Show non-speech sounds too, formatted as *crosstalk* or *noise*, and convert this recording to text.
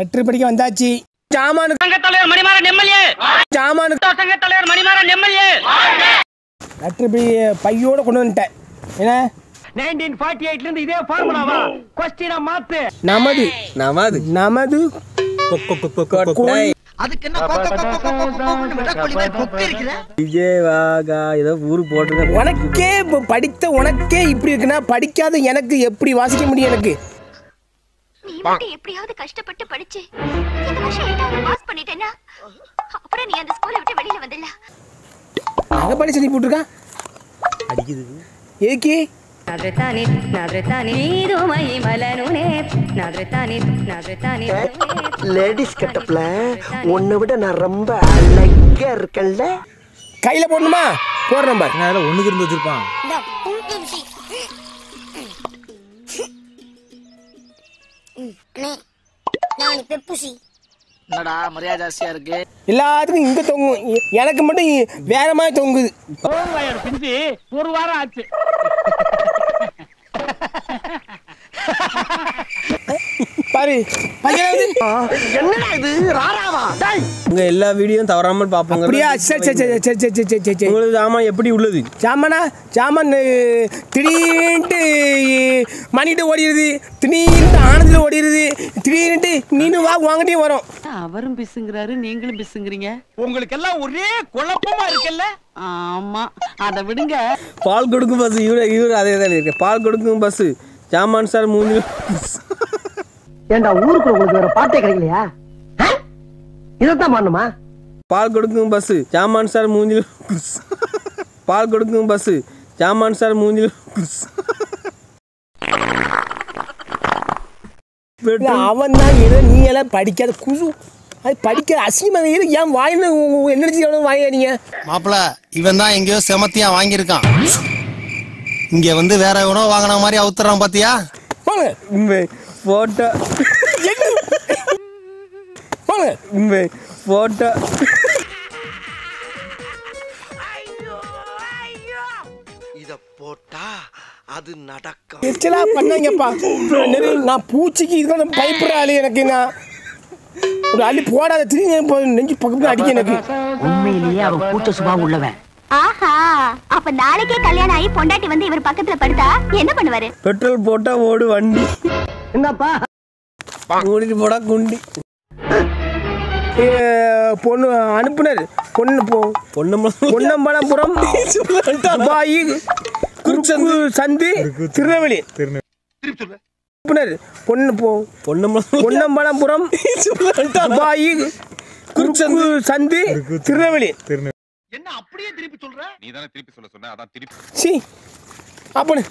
Letter படிக்க வந்தாச்சு. சாமானு சங்க தலைவர் மணிமாறன் எம்எல்ஏ. சாமானு சங்க தலைவர் மணிமாறன் எம்எல்ஏ. லெட்டர் படி பையோட கொண்டு வந்துட்டேன். என்ன? நைன்டீன் ஃபார்ட்டி எயிட்ல இருந்து இதே ஃபார்முலாவா கொஸ்டினா மாத்து. நமது நமது. நமது உனக்கே படித்த உனக்கே இப்படி இருக்குன்னா படிக்காத எனக்கு எப்படி வாசிக்க முடியும் எனக்கு? நீ எப்படியாவது கஷ்டப்பட்டு படிச்சு இந்த வருஷம் எட்டாவது பாஸ் பண்ணிட்டேன்னா அப்புறம் நீ அந்த ஸ்கூல விட்டு வெளியில வந்துடலாம் அங்க பண்ணி செடி போட்டுருக்கா? அடிக்குது. ஏக்கி நதத்தானே நதத்தானே நீது மலனுனே. நதத்தானே நதத்தானே லேடிஸ் கட்டப்ல உன்னை விட நான் ரொம்ப அழகா இருக்கேன்ல. கையில போடணுமா? போடுறேன் பாரு. நான் ஒண்ணுக்கு இருந்து வச்சிருப்பான். என்னடா மரியாதை ஜாஸ்தியா இருக்கு? எல்லாத்துக்கும் இங்கே தொங்கும். எனக்கு மட்டும் வேற மாதிரி தொங்குது. பிஞ்சு ஒரு வாரம் ஆச்சு. பாரு இது? ராராவா? எல்லா வீடியோவும் தவறாமல் பாப்போங்க அப்படியே? சரி எப்படி உள்ளது? ஜாமானா? ஜாமான் திடீர்னுட்டு மணிட்டு ஓடிடுது திடீர்னு ஆனந்தில் ஓடிடுது திடீர்னுட்டு நீனும் வா வாங்கிட்டே வரும். அவரும் பிசுங்கிறாரு நீங்களும் பிசுங்கிறீங்க. உங்களுக்கு ஒரே குழப்பமா இருக்குல்ல? ஆமா. அதை விடுங்க. பால் கொடுக்கும் பஸ் இவரு இவரு அதே இருக்கு. பால் கொடுக்கும் பஸ். ஜாமான் சார் மூணு ஏண்டா ஊருக்குள்ள உங்களுக்கு வேற பாட்டே கிடைக்கலையா? இதைத்தான் பண்ணுமா பால் கொடுக்கும் பஸ் ஜாமான் சார் மூஞ்சி பால் கொடுக்கும் பஸ் ஜாமான் சார் மூஞ்சி அவன் தான் நீ எல்லாம் படிக்காத குசு. அது படிக்காத அசிங்கமாக இரு ஏன் வாயின்னு என்னடிச்சு எவ்வளோ வாங்க மாப்பிள இவன் தான் எங்கேயோ செமத்தியா வாங்கியிருக்கான். இங்க வந்து வேற எவனோ வாங்கின மாதிரி அவுத்துறான் பாத்தியா? போங்க போட்டோ போங்க போட்டோ. இத போட்டா அது நடக்கும். எரிச்சலா பண்ணாங்கப்பா. நான் பூச்சிக்கு இதுக்கான பயப்படுற ஆளு எனக்கு நான். ஒரு அள்ளி போடாத திரும்பி நெஞ்சு பக்கத்துல அடிக்க எனக்கு. உண்மையிலேயே அவன் கூச்ச சுபாவம் உள்ளவன். ஆஹா அப்ப நாளைக்கே கல்யாணம் ஆகி பொண்டாட்டி வந்து இவர் பக்கத்துல படுத்தா என்ன பண்ணுவாரு? பெட்ரோல் போட்டா ஓடு வண்டி. என்னப்பா? மூடிட்டு போடா குண்டி. ஏ, பொண்ணு அனுப்புனர் பொண்ணு போ. பொண்ணு பொன்னம்பலபுரம் துபாய் குறுக்கு சந்து திருநெல்வேலி. அனுப்புனர் பொண்ணு போ. பொண்ணு பொன்னம்பலபுரம் *laughs* துபாய் குறுக்கு சந்து திருநெல்வேலி. என்ன அப்படியே திருப்பி சொல்ற? நீ தானே திருப்பி சொல்ல சொன்ன? அதான் திருப்பி. சி அப்பனு.